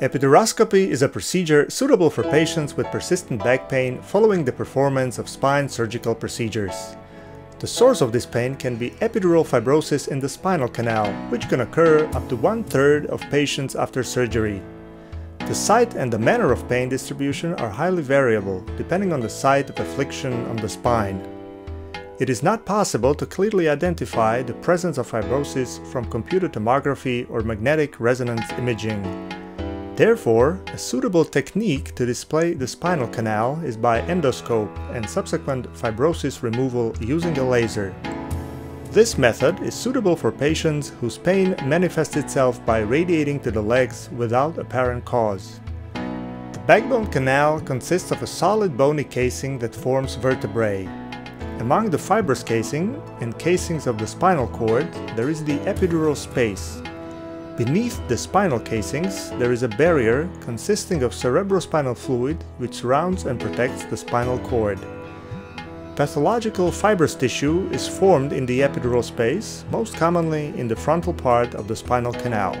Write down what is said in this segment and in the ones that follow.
Epiduroscopy is a procedure suitable for patients with persistent back pain following the performance of spine surgical procedures. The source of this pain can be epidural fibrosis in the spinal canal, which can occur up to one-third of patients after surgery. The site and the manner of pain distribution are highly variable, depending on the site of affliction on the spine. It is not possible to clearly identify the presence of fibrosis from computed tomography or magnetic resonance imaging. Therefore, a suitable technique to display the spinal canal is by endoscope and subsequent fibrosis removal using a laser. This method is suitable for patients whose pain manifests itself by radiating to the legs without apparent cause. The backbone canal consists of a solid bony casing that forms vertebrae. Among the fibrous casing and casings of the spinal cord, there is the epidural space, Beneath the spinal casings, there is a barrier consisting of cerebrospinal fluid which surrounds and protects the spinal cord. Pathological fibrous tissue is formed in the epidural space, most commonly in the frontal part of the spinal canal.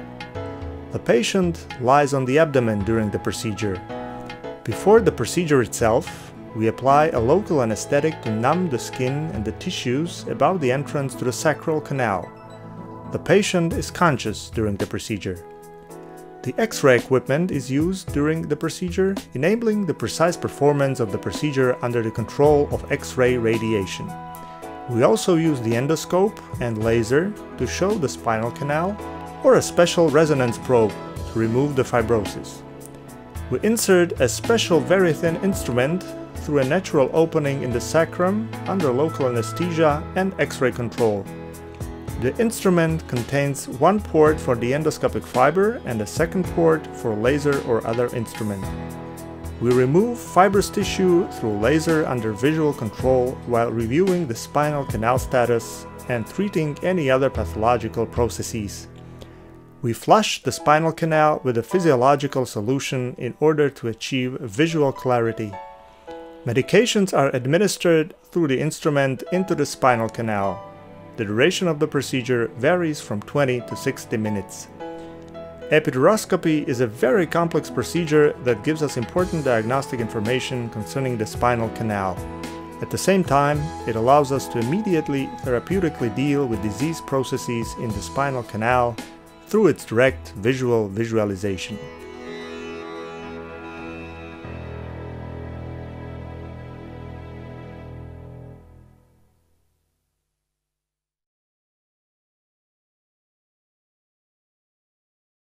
The patient lies on the abdomen during the procedure. Before the procedure itself, we apply a local anesthetic to numb the skin and the tissues above the entrance to the sacral canal. The patient is conscious during the procedure. The X-ray equipment is used during the procedure, enabling the precise performance of the procedure under the control of X-ray radiation. We also use the endoscope and laser to show the spinal canal or a special resonance probe to remove the fibrosis. We insert a special very thin instrument through a natural opening in the sacrum under local anesthesia and X-ray control the instrument contains one port for the endoscopic fiber and a second port for laser or other instrument. We remove fibrous tissue through laser under visual control while reviewing the spinal canal status and treating any other pathological processes. We flush the spinal canal with a physiological solution in order to achieve visual clarity. Medications are administered through the instrument into the spinal canal. The duration of the procedure varies from 20 to 60 minutes. Epiduroscopy is a very complex procedure that gives us important diagnostic information concerning the spinal canal. At the same time, it allows us to immediately therapeutically deal with disease processes in the spinal canal through its direct visual visualization.